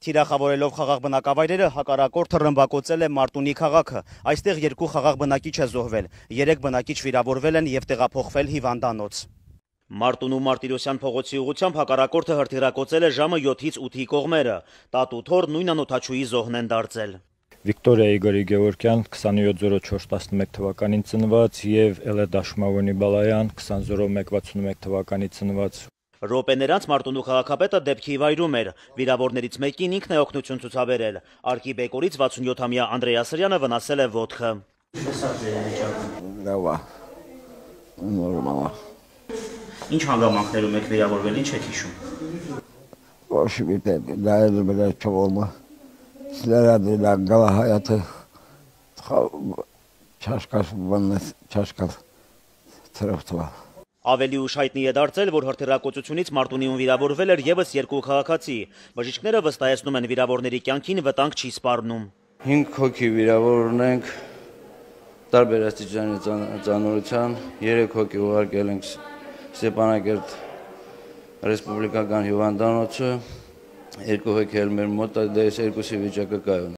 Թիրախավորելով խաղաղ բնակավայրերը հակառակորդը ռմբակոծել է Մարտունի քաղաքը։ Այստեղ երկու խաղաղ բնակիչ է զոհվել, 3 բնակիչ վիրավորվել են եւ տեղափոխվել հիվանդանոց։ Մարտունու Մարտիրոսյան փողոցի ուղությամբ հակառակորդը հրթիռակոծել է ժամը 7-ից 8-ի կողմերը։ Տատ ու թոր նույն անոթաչուի զոհն են դարձել։ Վիկտորիա Իգորի Գևորգյան 270411 թվականին ծնված եւ Էլե Դաշմավոնի Բալայան 200161 թվականի ծնված Ռոպեն անց Մարտունու քաղաքապետը դեպքի վայրում էր։ Վիրավորներից մեկին ինքն է օգնություն ցուցաբերել։ Արքիբեկորից 67-ամյա Անդրեյ Ասրյանը վնասել է ոտքը։ Լավ է։ Նորմալ է։ Ինչ հանգամանքներում եք վիրավորվել, ինչ եք հիշում։ Ոչ մի տեղ, դա է մեր չողոմը։ Սլերադի լանգալա հայաթը չաշկաս վնես չաշկաս ծրովտվա։ Ավելի ուշ հայտնի է դարձել, որ հրթիռակոծությունից Մարտունիում վիրավորվել էր եւս երկու քաղաքացի։ Բժիշկները վստահեցնում են վիրավորների կյանքին վտանգ չի սպառնում։ 5 հոգի վիրավոր ունենք տարբեր աստիճանի ծանրության, 3 հոգի ուղարկել ենք Ստեփանակերտ ռեսպուբլիկական հիվանդանոցը, երկու հոգի էլ մեր մոտ է, դες երկուսի վիճակը կայուն։